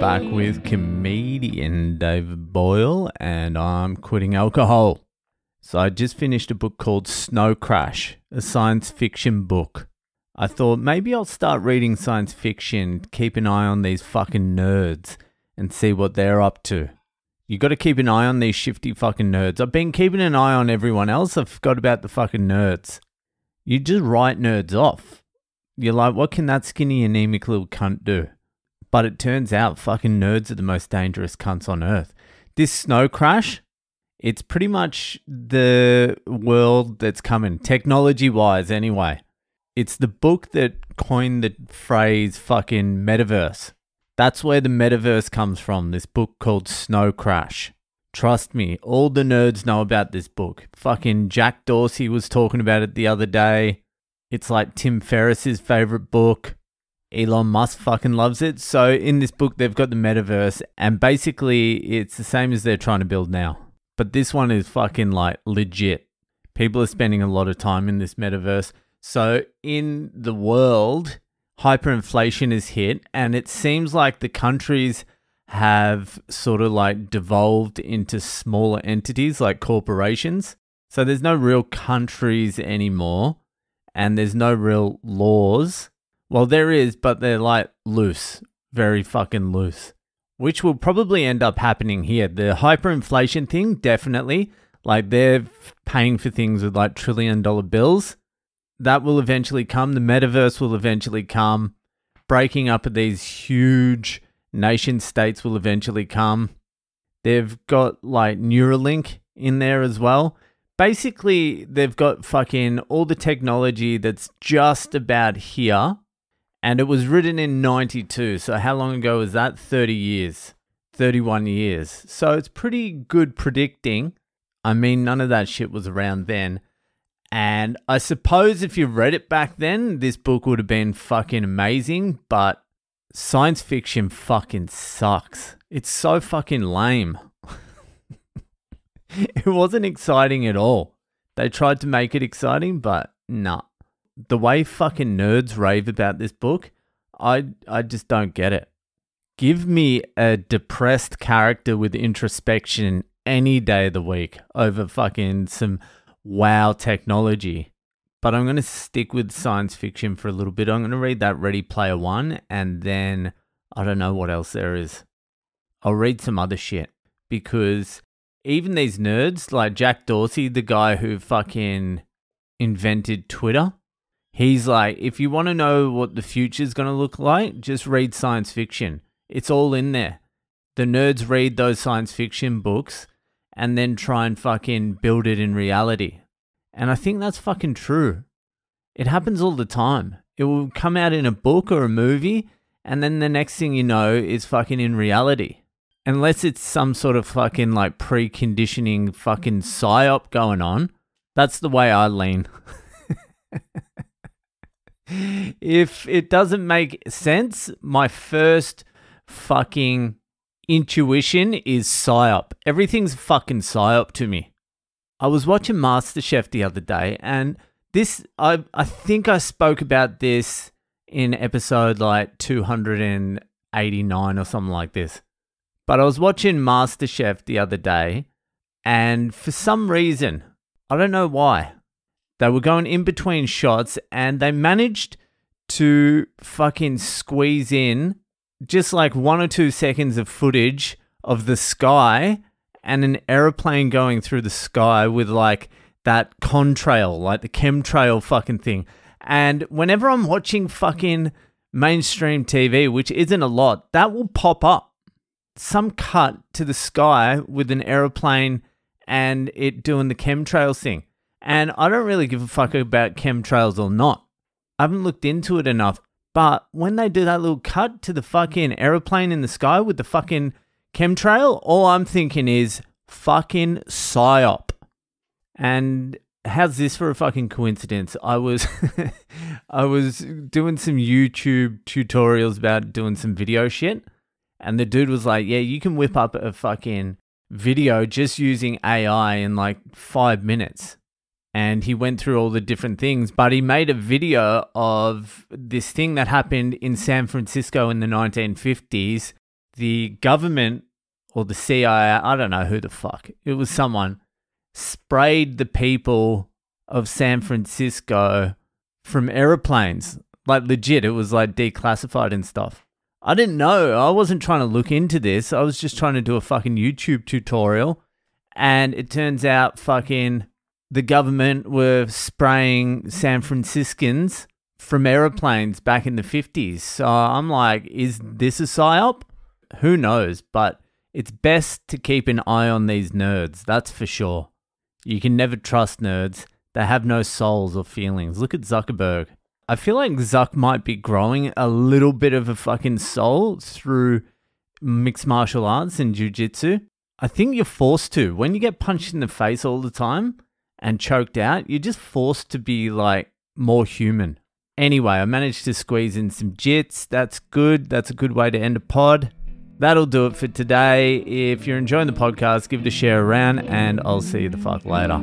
back with comedian David Boyle, and I'm quitting alcohol. So, I just finished a book called Snow Crash, a science fiction book. I thought maybe I'll start reading science fiction, keep an eye on these fucking nerds, and see what they're up to. You got to keep an eye on these shifty fucking nerds. I've been keeping an eye on everyone else. I forgot about the fucking nerds. You just write nerds off. You're like, what can that skinny, anemic little cunt do? But it turns out fucking nerds are the most dangerous cunts on earth. This snow crash, it's pretty much the world that's coming, technology wise, anyway. It's the book that coined the phrase fucking metaverse. That's where the metaverse comes from, this book called Snow Crash. Trust me, all the nerds know about this book. Fucking Jack Dorsey was talking about it the other day. It's like Tim Ferriss's favorite book. Elon Musk fucking loves it. So in this book, they've got the metaverse, and basically, it's the same as they're trying to build now. But this one is fucking like legit. People are spending a lot of time in this metaverse. So in the world, hyperinflation is hit, and it seems like the countries have sort of like devolved into smaller entities like corporations. So there's no real countries anymore, and there's no real laws well, there is, but they're like loose, very fucking loose, which will probably end up happening here. The hyperinflation thing, definitely. Like they're paying for things with like trillion dollar bills. That will eventually come. The metaverse will eventually come. Breaking up of these huge nation states will eventually come. They've got like Neuralink in there as well. Basically, they've got fucking all the technology that's just about here and it was written in 92. So, how long ago was that? 30 years, 31 years. So, it's pretty good predicting. I mean, none of that shit was around then. And I suppose if you read it back then, this book would have been fucking amazing, but science fiction fucking sucks. It's so fucking lame. it wasn't exciting at all. They tried to make it exciting, but nah the way fucking nerds rave about this book, I I just don't get it. Give me a depressed character with introspection any day of the week over fucking some wow technology. But I'm going to stick with science fiction for a little bit. I'm going to read that Ready Player One and then I don't know what else there is. I'll read some other shit because even these nerds like Jack Dorsey, the guy who fucking invented Twitter, He's like, if you want to know what the future is going to look like, just read science fiction. It's all in there. The nerds read those science fiction books and then try and fucking build it in reality. And I think that's fucking true. It happens all the time. It will come out in a book or a movie, and then the next thing you know is fucking in reality. Unless it's some sort of fucking like preconditioning fucking psyop going on. That's the way I lean. if it doesn't make sense, my first fucking intuition is psyop. Everything's fucking psyop to me. I was watching MasterChef the other day, and this I I think I spoke about this in episode like 289 or something like this. But I was watching MasterChef the other day, and for some reason, I don't know why, they were going in between shots and they managed to fucking squeeze in just like one or two seconds of footage of the sky and an aeroplane going through the sky with like that contrail, like the chemtrail fucking thing. And whenever I'm watching fucking mainstream TV, which isn't a lot, that will pop up. Some cut to the sky with an aeroplane and it doing the chemtrails thing. And I don't really give a fuck about chemtrails or not. I haven't looked into it enough. But when they do that little cut to the fucking aeroplane in the sky with the fucking chemtrail, all I'm thinking is fucking psyop. And how's this for a fucking coincidence? I was I was doing some YouTube tutorials about doing some video shit. And the dude was like, Yeah, you can whip up a fucking video just using AI in like five minutes and he went through all the different things. But he made a video of this thing that happened in San Francisco in the 1950s the government or the CIA, I don't know who the fuck, it was someone, sprayed the people of San Francisco from aeroplanes. Like legit, it was like declassified and stuff. I didn't know. I wasn't trying to look into this. I was just trying to do a fucking YouTube tutorial. And it turns out fucking the government were spraying San Franciscans from aeroplanes back in the 50s. So I'm like, is this a psyop? Who knows? But it's best to keep an eye on these nerds, that's for sure. You can never trust nerds. They have no souls or feelings. Look at Zuckerberg. I feel like Zuck might be growing a little bit of a fucking soul through mixed martial arts and jujitsu. I think you're forced to. When you get punched in the face all the time and choked out, you're just forced to be like more human. Anyway, I managed to squeeze in some jits. That's good. That's a good way to end a pod. That'll do it for today. If you're enjoying the podcast, give it a share around, and I'll see you the fuck later.